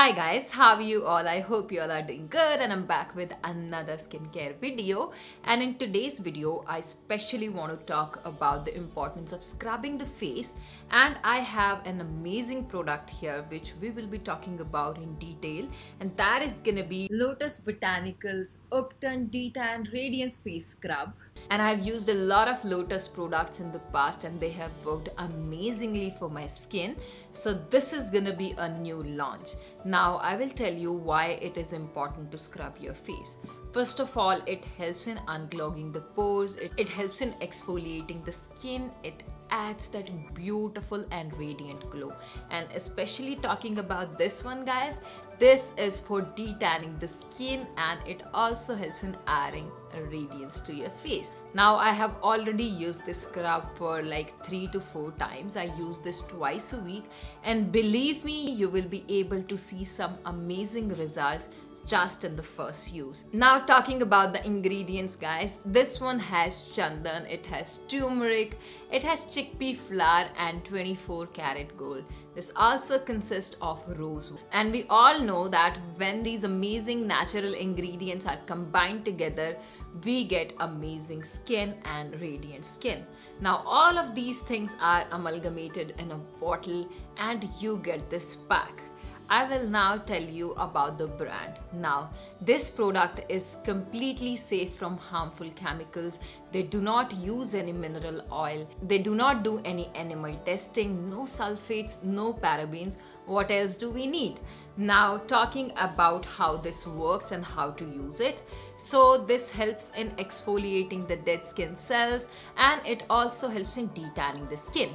Hi guys, how are you all? I hope you all are doing good and I'm back with another skincare video. And in today's video, I especially want to talk about the importance of scrubbing the face and I have an amazing product here which we will be talking about in detail and that is gonna be Lotus Botanicals Ubtan Detan Radiance Face Scrub. And I've used a lot of Lotus products in the past and they have worked amazingly for my skin. So this is gonna be a new launch. Now I will tell you why it is important to scrub your face. First of all, it helps in unclogging the pores, it, it helps in exfoliating the skin, it adds that beautiful and radiant glow. And especially talking about this one guys, this is for detanning the skin and it also helps in adding radiance to your face. Now I have already used this scrub for like 3 to 4 times. I use this twice a week and believe me you will be able to see some amazing results just in the first use. Now talking about the ingredients guys, this one has chandan, it has turmeric, it has chickpea flour and 24 karat gold. This also consists of rose and we all know that when these amazing natural ingredients are combined together, we get amazing skin and radiant skin. Now all of these things are amalgamated in a bottle and you get this pack. I will now tell you about the brand. Now, this product is completely safe from harmful chemicals. They do not use any mineral oil. They do not do any animal testing, no sulfates, no parabens. What else do we need? Now, talking about how this works and how to use it. So, this helps in exfoliating the dead skin cells and it also helps in detanning the skin.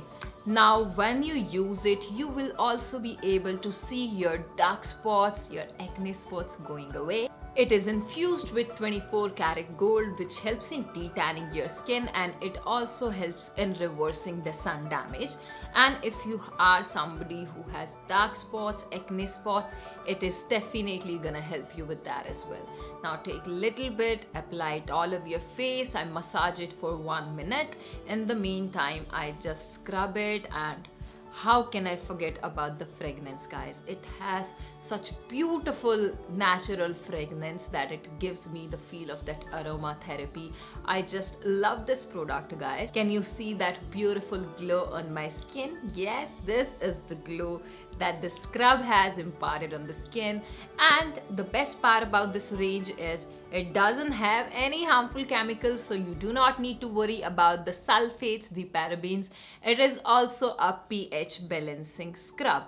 Now when you use it, you will also be able to see your dark spots, your acne spots going away. It is infused with 24 karat gold which helps in detanning your skin and it also helps in reversing the sun damage. And if you are somebody who has dark spots, acne spots, it is definitely gonna help you with that as well. Now take a little bit, apply it all over your face, I massage it for one minute. In the meantime, I just scrub it and how can I forget about the fragrance guys? It has such beautiful natural fragrance that it gives me the feel of that aromatherapy. I just love this product guys. Can you see that beautiful glow on my skin? Yes this is the glow that the scrub has imparted on the skin. And the best part about this range is it doesn't have any harmful chemicals so you do not need to worry about the sulfates, the parabens. It is also a pH balancing scrub.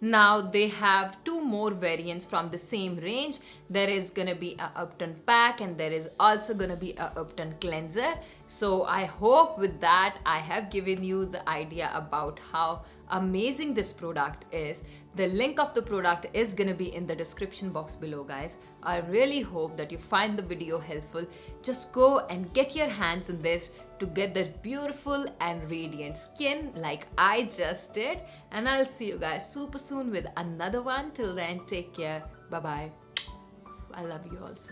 Now they have two more variants from the same range. There is gonna be a Ubtan pack and there is also gonna be a Ubtan cleanser. So I hope with that I have given you the idea about how amazing this product is. The link of the product is gonna be in the description box below guys. I really hope that you find the video helpful. Just go and get your hands in this to get that beautiful and radiant skin like I just did. And I'll see you guys super soon with another one. Till then, take care. Bye-bye. I love you also.